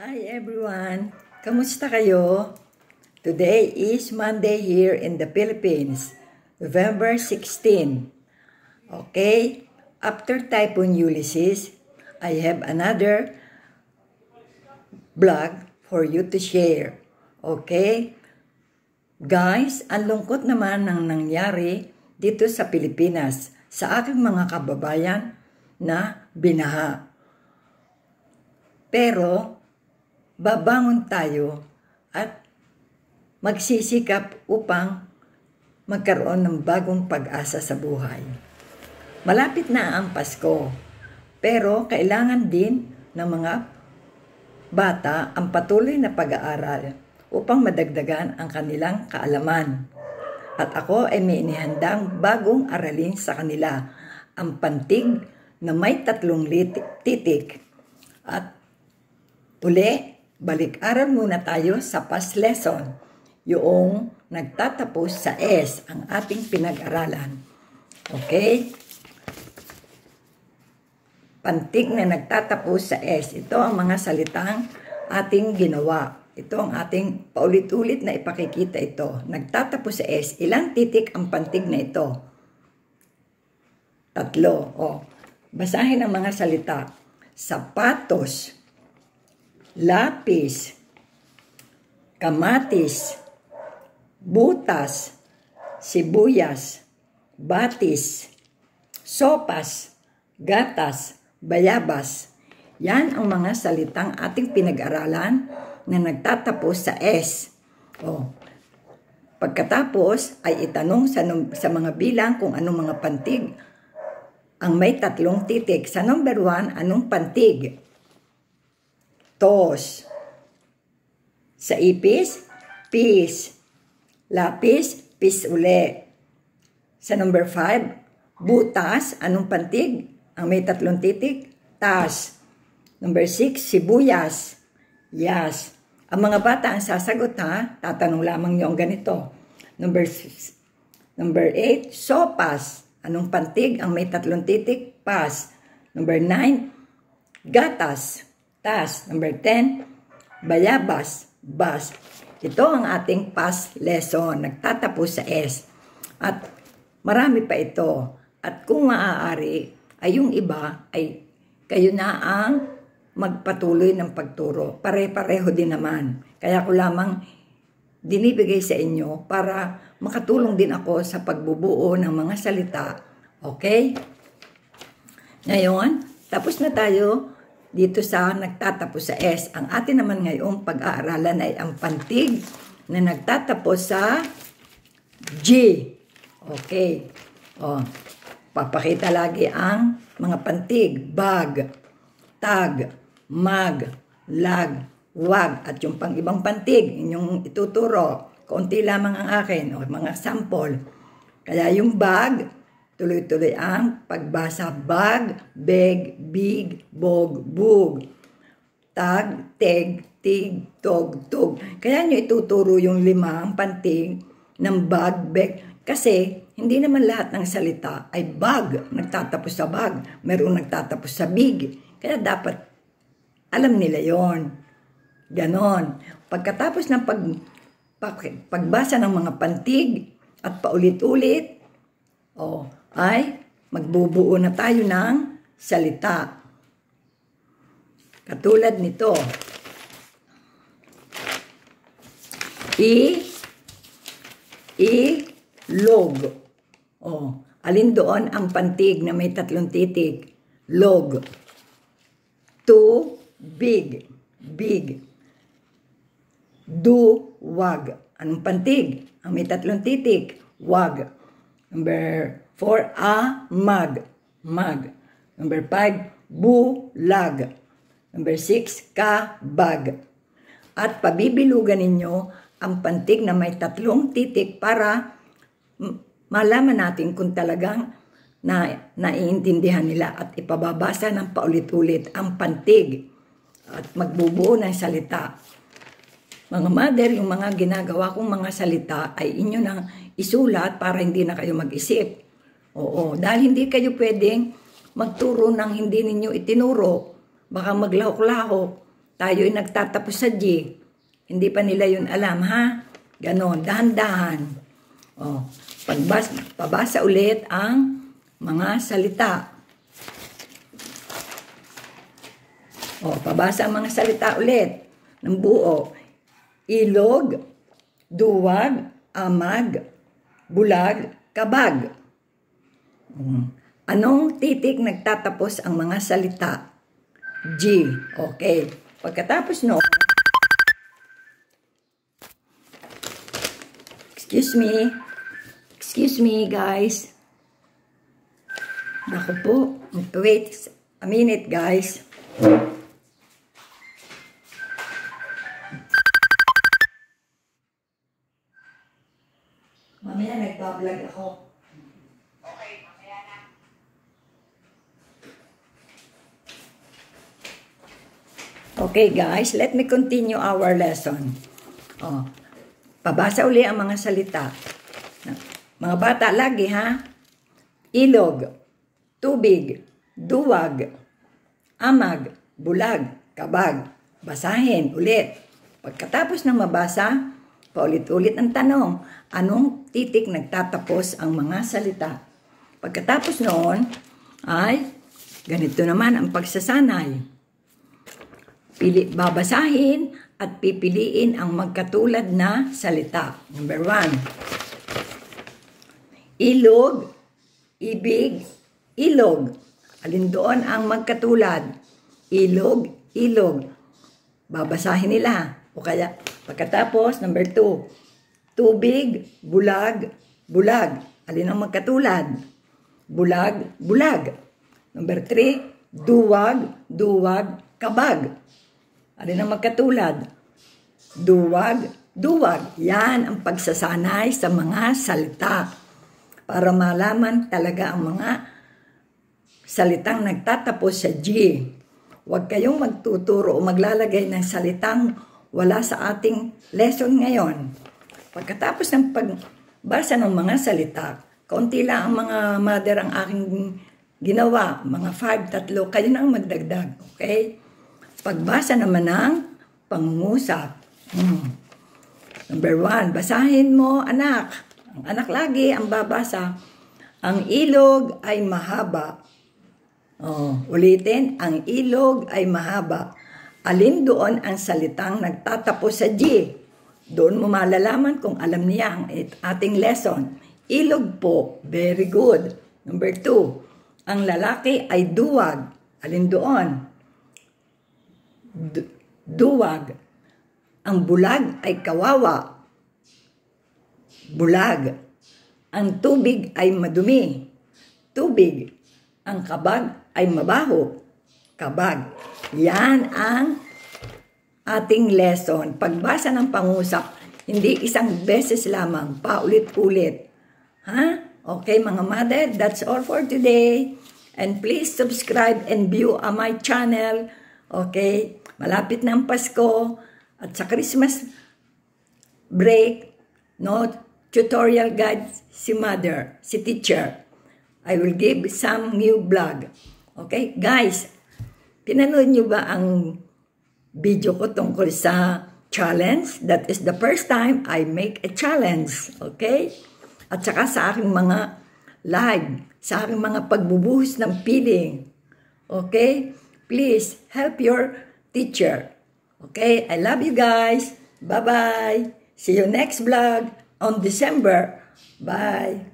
Hi everyone! Kamusta kayo? Today is Monday here in the Philippines, November 16. Okay, after Typhoon Ulysses, I have another vlog for you to share. Okay? Guys, ang lungkot naman ng nangyari dito sa Pilipinas sa aking mga kababayan na binaha. Pero, babangon tayo at magsisikap upang magkaroon ng bagong pag-asa sa buhay. Malapit na ang Pasko, pero kailangan din ng mga bata ang patuloy na pag-aaral upang madagdagan ang kanilang kaalaman. At ako ay may inihandang bagong aralin sa kanila, ang pantig na may tatlong titik. At uli, balik-aral muna tayo sa past lesson, yung nagtatapos sa S, ang ating pinag-aralan. Okay? Pantig na nagtatapos sa S. Ito ang mga salitang ating ginawa. Ito ang ating paulit-ulit na ipakikita ito. Nagtatapos sa S. Ilang titik ang pantig na ito? Tatlo. O, basahin ang mga salita. Sapatos lapis, kamatis, butas, sibuyas, batis, sopas, gatas, bayabas. Yan ang mga salitang ating pinag-aralan na nagtatapos sa S. O, pagkatapos ay itanong sa, sa mga bilang kung anong mga pantig ang may tatlong titik. Sa number 1, anong pantig? Tos. Sa ipis, pis. Lapis, pis uli. Sa number 5, butas, anong pantig? Ang may tatlong titik, tas. Number 6, sibuyas. Yes. Ang mga bata ang sasagot ha, tatanong lamang niyo ang ganito. Number 6, number 8, sopas. Anong pantig? Ang may tatlong titik, pas. Number 9, gatas. Tas. Number 10, bayabas, bas. Ito ang ating past lesson. Nagtatapos sa S. At marami pa ito. At kung maaari, ay yung iba ay kayo na ang magpatuloy ng pagturo. Pare-pareho din naman. Kaya ko lamang dinibigay sa inyo para makatulong din ako sa pagbubuo ng mga salita. Okay? Ngayon, tapos na tayo dito sa nagtatapos sa S. Ang atin naman ngayong pag-aaralan ay ang pantig na nagtatapos sa G. Okay. O, papakita lagi ang mga pantig. Bag, tag, mag, lag, wag. At yung pang ibang pantig, inyong ituturo. Kaunti lamang ang akin o mga sample. Kaya yung bag, Tuloy-tuloy ang pagbasa bag, beg, big, bog, bug. Tag, teg, tig, tog, tog. Kaya nyo ituturo yung limang panting ng bag, beg. Kasi hindi naman lahat ng salita ay bag, nagtatapos sa bag. Meron nagtatapos sa big. Kaya dapat alam nila yon. Ganon. Pagkatapos ng pag, pag, pagbasa ng mga pantig at paulit-ulit, oh, ay magbubuo na tayo ng salita. Katulad nito. I, i, log. Oh, alin doon ang pantig na may tatlong titik? Log. To, big. Big. Do, wag. Anong pantig? Ang may tatlong titik? Wag. Number For a mag. Number five, bulag. Number six, kabag. At pabibilugan ninyo ang pantig na may tatlong titik para malaman natin kung talagang na naiintindihan nila at ipababasa ng paulit-ulit ang pantig at magbubuo ng salita. Mga mother, yung mga ginagawa kong mga salita ay inyo nang isulat para hindi na kayo mag-isip. Oo, dahil hindi kayo pwedeng magturo ng hindi ninyo itinuro. Baka maglahok-lahok. tayo ay nagtatapos sa G. Hindi pa nila yun alam, ha? Ganon, dahan-dahan. Oh, pagbas, pabasa ulit ang mga salita. Oh, pabasa ang mga salita ulit ng buo. Ilog, duwag, amag, bulag, kabag. Anong titik nagtatapos ang mga salita? G. Okay. Pagkatapos no, excuse me, excuse me guys. Naku po, wait a minute guys. Nagbablog ako. Okay guys, let me continue our lesson. Oh, pabasa uli ang mga salita. Mga bata lagi ha. Ilog, tubig, duwag, amag, bulag, kabag. Basahin ulit. Pagkatapos ng mabasa, paulit-ulit ang tanong, anong titik nagtatapos ang mga salita? Pagkatapos noon, ay ganito naman ang pagsasanay. Pili, babasahin at pipiliin ang magkatulad na salita. Number one, ilog, ibig, ilog. Alin doon ang magkatulad? Ilog, ilog. Babasahin nila. O kaya, pagkatapos, number two, tubig, bulag, bulag. Alin ang magkatulad? Bulag, bulag. Number three, duwag, duwag, kabag. Alin ang magkatulad? Duwag, duwag. Yan ang pagsasanay sa mga salita para malaman talaga ang mga salitang nagtatapos sa G. Huwag kayong magtuturo o maglalagay ng salitang wala sa ating lesson ngayon. Pagkatapos ng pagbasa ng mga salita, kaunti lang ang mga mother ang aking ginawa, mga five, tatlo, kayo na ang magdagdag, okay? Pagbasa naman ng pangungusap. Hmm. Number one, basahin mo, anak. Ang anak lagi ang babasa. Ang ilog ay mahaba. Oh, ulitin, ang ilog ay mahaba. Alin doon ang salitang nagtatapos sa G? Doon mo malalaman kung alam niya ang ating lesson. Ilog po, very good. Number two, ang lalaki ay duwag. Alin doon? duwag. Ang bulag ay kawawa. Bulag. Ang tubig ay madumi. Tubig. Ang kabag ay mabaho. Kabag. Yan ang ating lesson. Pagbasa ng pangusap, hindi isang beses lamang, paulit-ulit. Ha? Okay mga mother, that's all for today. And please subscribe and view on my channel. Okay? Malapit na ang Pasko at sa Christmas break, no tutorial guide si mother, si teacher. I will give some new blog. Okay? Guys, pinanood nyo ba ang video ko tungkol sa challenge? That is the first time I make a challenge. Okay? At saka sa aking mga live, sa aking mga pagbubuhos ng feeling. Okay? Please help your teacher. Okay, I love you guys. Bye-bye. See you next vlog on December. Bye.